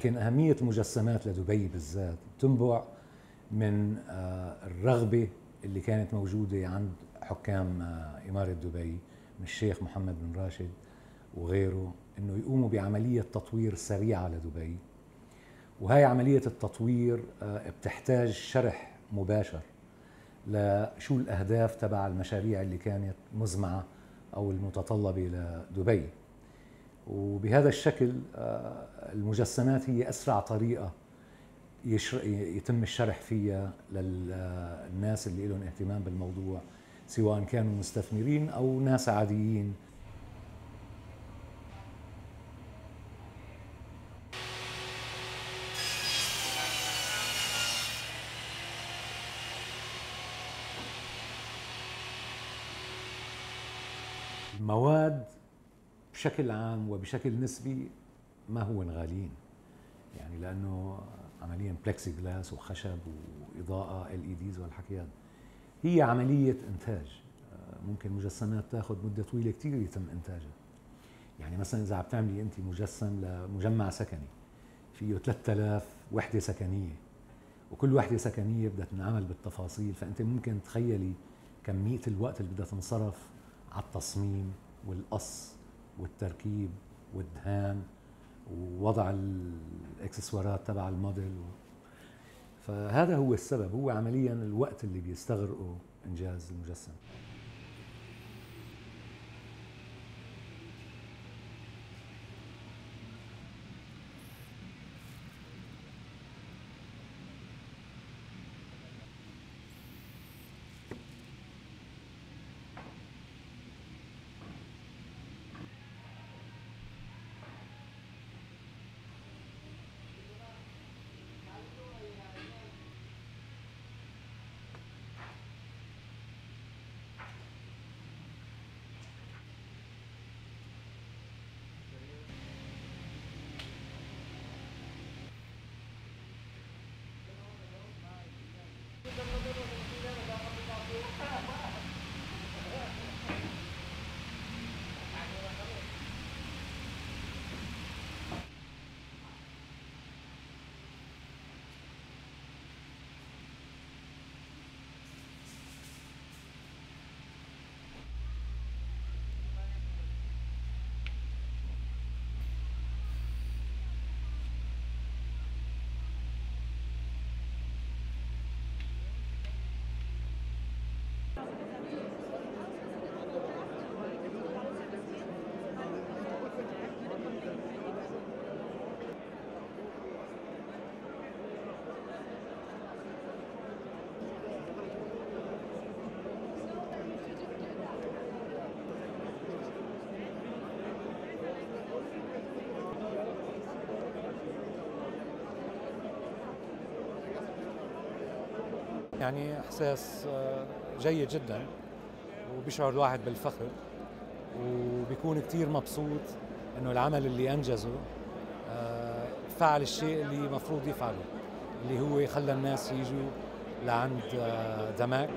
كان أهمية المجسمات لدبي بالذات تنبع من آه، الرغبة اللي كانت موجودة عند حكام آه، إمارة دبي من الشيخ محمد بن راشد وغيره إنه يقوموا بعملية تطوير سريعة لدبي. وهي عملية التطوير آه، بتحتاج شرح مباشر لشو الأهداف تبع المشاريع اللي كانت مزمعة أو المتطلبة لدبي. وبهذا الشكل آه، المجسمات هي أسرع طريقة يتم الشرح فيها للناس اللي لهم اهتمام بالموضوع سواء كانوا مستثمرين أو ناس عاديين. المواد بشكل عام وبشكل نسبي ما هو غاليين يعني لأنه عمليا بلكسي جلاس وخشب وإضاءة LEDs والحكي هذا هي عملية إنتاج. آه، ممكن مجسمات تأخذ مدة طويلة كثير يتم إنتاجها. يعني مثلا إذا عم تعملي انت مجسم لمجمع سكني فيه 3000 وحدة سكنية. وكل وحدة سكنية بدها تنعمل بالتفاصيل فأنت ممكن تخيلي كمية الوقت اللي بدها تنصرف على التصميم والقص. والتركيب والدهان ووضع الإكسسوارات تبع الموديل. فهذا هو السبب هو عمليا الوقت اللي بيستغرقه إنجاز المجسم. يعني إحساس آه، جيد جدا وبيشعر الواحد بالفخر وبيكون كثير مبسوط إنه العمل اللي أنجزه آه، فعل الشيء اللي مفروض يفعله اللي هو خلى الناس يجوا لعند آه، دماك